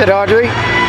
it, Audrey.